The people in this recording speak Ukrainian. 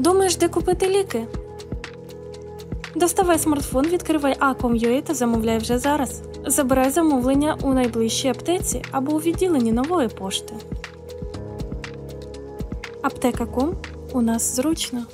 Думаєш, де купити ліки? Доставай смартфон, відкривай Acom.ua та замовляй вже зараз. Забирай замовлення у найближчій аптеці або у відділенні нової пошти. Аптека.com у нас зручно.